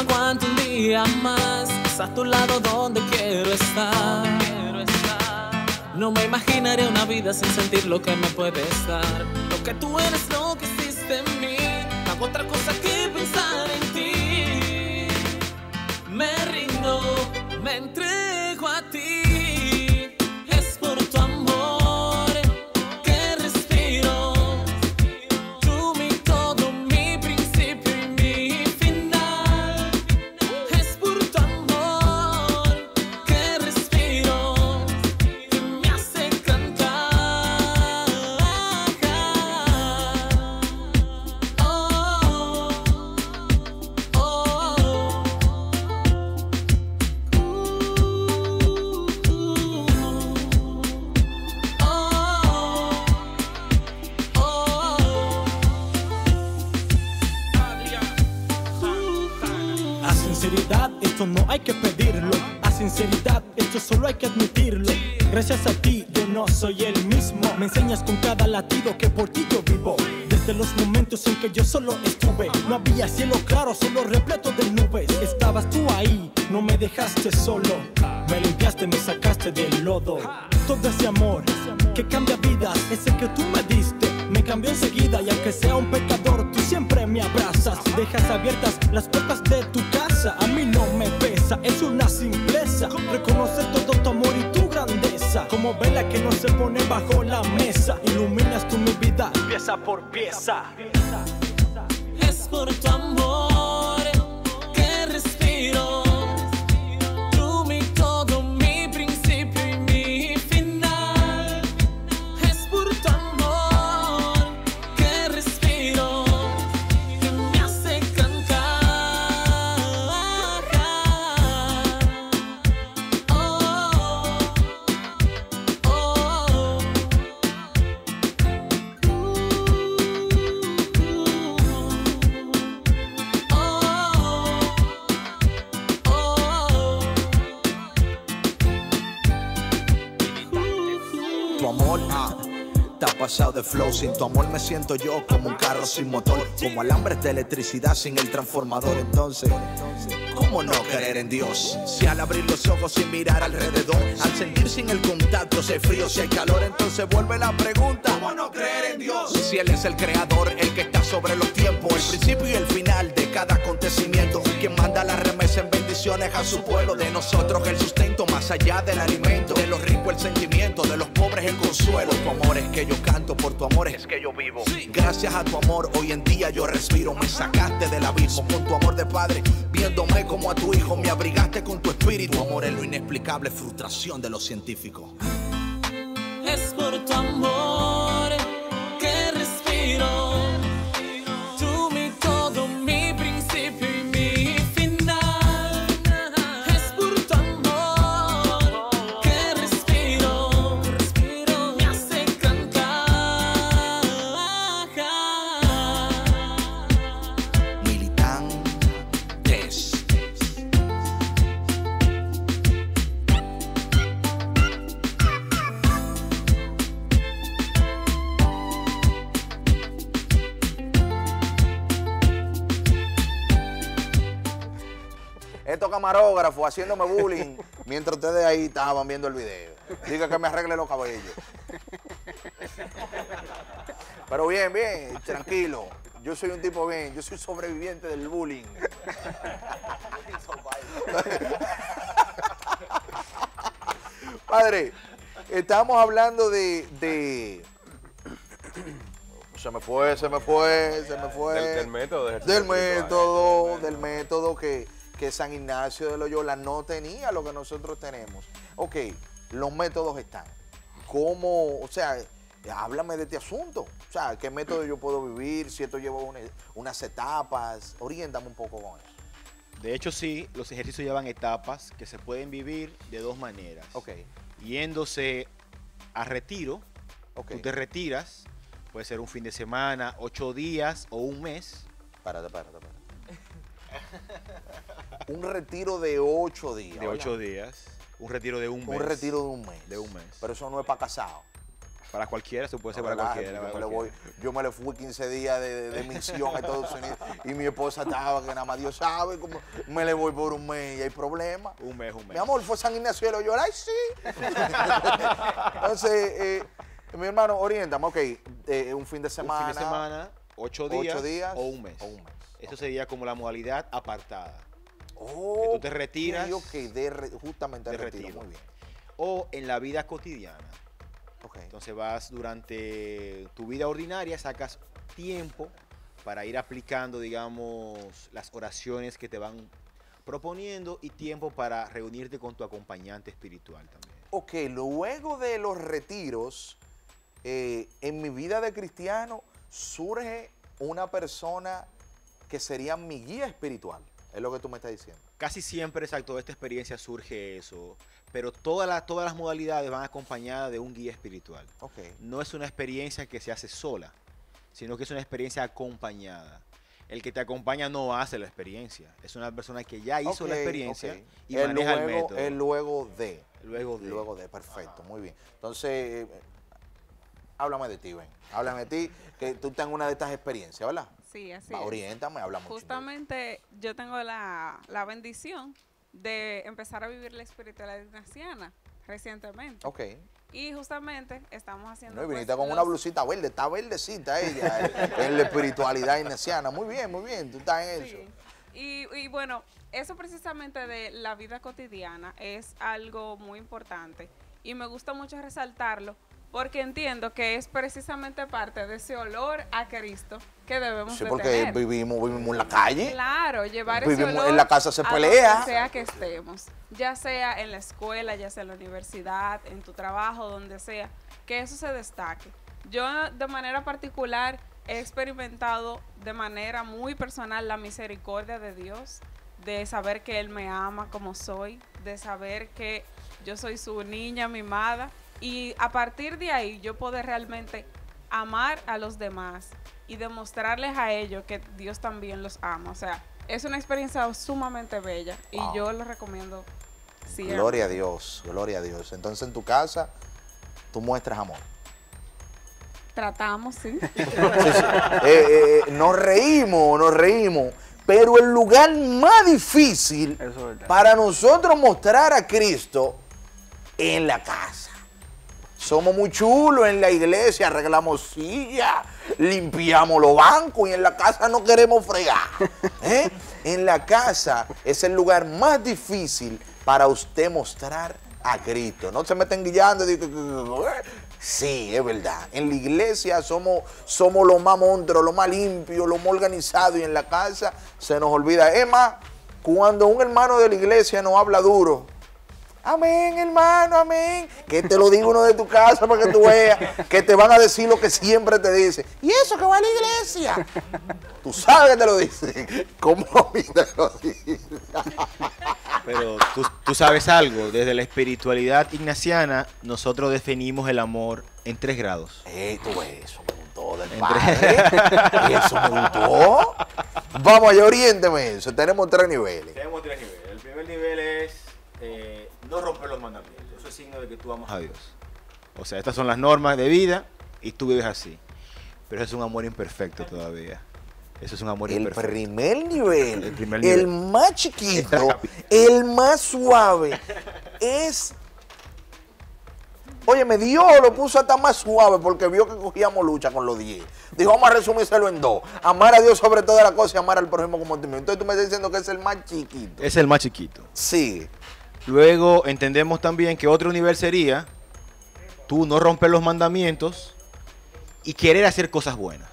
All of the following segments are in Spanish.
aguanto un día más. Es a tu lado donde quiero estar. No me imaginaré una vida sin sentir lo que me puedes dar. Lo que tú eres, lo que hiciste en mí. Hago otra cosa que hay que pedirlo. A sinceridad, esto solo hay que admitirlo. Gracias a ti, yo no soy el mismo. Me enseñas con cada latido que por ti yo vivo. Desde los momentos en que yo solo estuve, no había cielo claro, solo repleto de nubes. Estabas tú ahí, no me dejaste solo. Me limpiaste, me sacaste del lodo. Todo ese amor que cambia vidas, ese que tú me diste, me cambió enseguida. Y aunque sea un pecador, tú siempre me abrazas. Dejas abiertas las puertas de tu casa. A mí no me es una simpleza. Reconocer todo tu amor y tu grandeza. Como vela que no se pone bajo la mesa. Iluminas tú mi vida, pieza por pieza. Es por tu amor Sin tu amor me siento yo como un carro sin motor. Como alambres de electricidad sin el transformador. Entonces, ¿cómo no querer en Dios? Si al abrir los ojos sin mirar alrededor, al sentir sin el contacto, si hay frío, si hay calor, entonces vuelve la pregunta: ¿cómo no creer en Dios? Si Él es el creador, el que está sobre los tiempos, el principio y el final de cada acontecimiento. Quien manda la remesa en bendiciones a su pueblo, de nosotros el sustento más allá del alimento, de los ricos el sentimiento, de los pobres el consuelo. Tu amor es que yo canto, por tu amor es que yo vivo. Gracias a tu amor hoy en día yo respiro, me sacaste del abismo con tu amor de padre, viéndome como a tu hijo, me abrigaste con tu espíritu. Tu amor es lo inexplicable, frustración de los científicos. Es por tu amor Estos camarógrafos haciéndome bullying mientras ustedes ahí estaban viendo el video. Diga que me arregle los cabellos. Pero bien, bien, tranquilo. Yo soy un tipo bien, yo soy sobreviviente del bullying. Padre, estamos hablando de, de- Se me fue, se me fue, se me fue. Del- del método Del método, del método que, que San Ignacio de Loyola no tenía lo que nosotros tenemos. Ok, los métodos están. ¿Cómo, o sea, háblame de este asunto? O sea, ¿qué método yo puedo vivir? Si esto lleva una- unas etapas, oriéntame un poco con eso. De hecho, sí, los ejercicios llevan etapas que se pueden vivir de dos maneras. Ok, Yéndose a retiro, ok. tú te retiras, puede ser un fin de semana, ocho días o un mes. Párate, párate, párate. Un retiro de ocho días. De ocho ¿verdad? días. Un retiro de un mes. Un retiro de un mes. De un mes. Pero eso no es para casado. Para cualquiera, se puede ser No, para cualquiera. yo, para me le cualquiera. voy, yo me le fui 15 días de, de misión a Estados Unidos y mi esposa estaba que nada más Dios sabe cómo me le voy por un mes y hay problemas. Un mes, un mes. Mi amor, fue San Ignacio de Loyola, ay sí. Entonces, eh, mi hermano, oriéntame, ok, eh, un fin de Un semana. fin de semana, ocho días, ocho días o un mes. o un mes. Eso sería como la modalidad apartada. Oh, que tú te retiras Ok, de re- justamente de retiro. retiro. Muy bien. O en la vida cotidiana. Ok. Entonces vas durante tu vida ordinaria, sacas tiempo para ir aplicando, digamos, las oraciones que te van proponiendo y tiempo para reunirte con tu acompañante espiritual también. Ok, luego de los retiros, eh, en mi vida de cristiano surge una persona que sería mi guía espiritual. Es lo que tú me estás diciendo. Casi siempre, exacto, de esta experiencia surge eso, pero todas las, todas las modalidades van acompañadas de un guía espiritual. Ok. No es una experiencia que se hace sola, sino que es una experiencia acompañada. El que te acompaña no hace la experiencia, es una persona que ya hizo la experiencia y Es maneja el método. es luego de. Luego de. Luego de, perfecto, muy bien. Entonces, eh, háblame de ti, ven. Háblame de ti, que tú tengas una de estas experiencias, ¿verdad? Sí, así Va, oriéntame. Justamente yo tengo la, la bendición de empezar a vivir la espiritualidad ignaciana recientemente. Ok. Y justamente estamos haciendo... No, y pues, viniste con una blusita verde, está verdecita ella, en- en la espiritualidad ignaciana. Muy bien, muy bien, tú estás en eso. Sí. Y, y bueno, eso precisamente de la vida cotidiana es algo muy importante y me gusta mucho resaltarlo porque entiendo que es precisamente parte de ese olor a Cristo que debemos Sí, de porque tener. vivimos, vivimos en la calle. Claro, llevar ese Vivimos- olor en la casa se pelea. donde sea que estemos, ya sea en la escuela, ya sea en la universidad, en tu trabajo, donde sea, que eso se destaque. Yo de manera particular he experimentado de manera muy personal la misericordia de Dios, de saber que Él me ama como soy, de saber que yo soy su niña mimada y a partir de ahí yo poder realmente amar a los demás y demostrarles a ellos que Dios también los ama. O sea, es una experiencia sumamente bella y Wow. yo lo recomiendo siempre. Gloria a Dios, gloria a Dios. Entonces en tu casa tú muestras amor. Tratamos, sí. Sí, sí. Eh, eh, nos reímos, nos reímos. Pero el lugar más difícil es para nosotros mostrar a Cristo en la casa. Somos muy chulos en la iglesia, arreglamos sillas, limpiamos los bancos y en la casa no queremos fregar. ¿eh? En la casa es el lugar más difícil para usted mostrar a Cristo. No se meten que- Sí, es verdad. En la iglesia somos, somos los más monstruos, los más limpios, los más organizados y en la casa se nos olvida. Es más, cuando un hermano de la iglesia nos habla duro, Amén, hermano, amén. Que te lo diga uno de tu casa para que tú veas que te van a decir lo que siempre te dice. Y eso que va a la iglesia. Tú sabes que te lo dicen. ¿Cómo a mí te lo dicen? Pero tú, tú sabes algo, desde la espiritualidad ignaciana, nosotros definimos el amor en tres grados. Eh, tú ves, eso me gustó del padre. Eso me gustó. Vamos allá, oriénteme eso. Tenemos tres niveles. Tenemos tres niveles. El primer nivel es eh, no romper los mandamientos. Eso es signo de que tú amas a Dios. O sea, estas son las normas de vida y tú vives así. Pero eso es un amor imperfecto todavía. Eso es un amor El imperfecto. primer nivel, El primer el nivel. más chiquito, el más suave, es. Óyeme, Dios lo puso hasta más suave porque vio que cogíamos lucha con los 10. Dijo, vamos a resumírselo en dos. Amar a Dios sobre todas las cosas y amar al prójimo como a ti mismo. Entonces tú me estás diciendo que es el más chiquito. Es el más chiquito. Sí. Luego entendemos también que otro nivel sería tú no romper los mandamientos y querer hacer cosas buenas.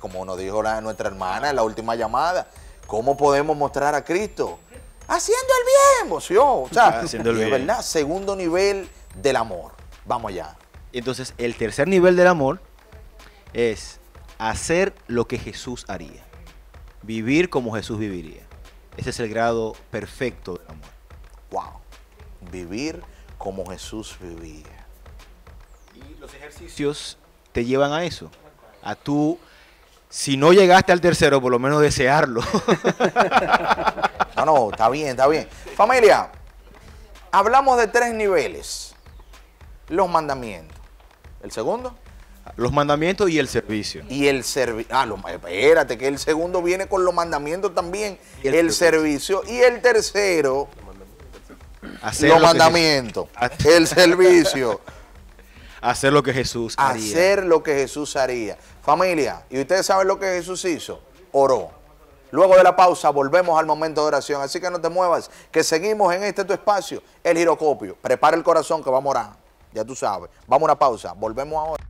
Como nos dijo la- nuestra hermana en la última llamada, ¿cómo podemos mostrar a Cristo? Haciendo el bien, moción. O sea, Haciendo el bien. verdad, segundo nivel del amor. Vamos allá. Entonces el tercer nivel del amor es hacer lo que Jesús haría. Vivir como Jesús viviría. Ese es el grado perfecto del amor. Wow. Vivir como Jesús vivía. Y los ejercicios te llevan a eso. A tú, si no llegaste al tercero, por lo menos desearlo. No, no, está bien, está bien. Familia, hablamos de tres niveles. Los mandamientos. ¿El segundo? Los mandamientos y el servicio. Y el servicio. Ah, lo- espérate, que el segundo viene con los mandamientos también. Y El, el servicio. Y el tercero, Hacer los lo mandamientos. Jesús- El servicio. hacer lo que Jesús haría. hacer lo que Jesús haría. Familia, ¿y ustedes saben lo que Jesús hizo? Oró. Luego de la pausa volvemos al momento de oración. Así que no te muevas, que seguimos en este tu espacio, el girocopio. Prepara el corazón que vamos a orar. Ya tú sabes. Vamos a una pausa. Volvemos ahora.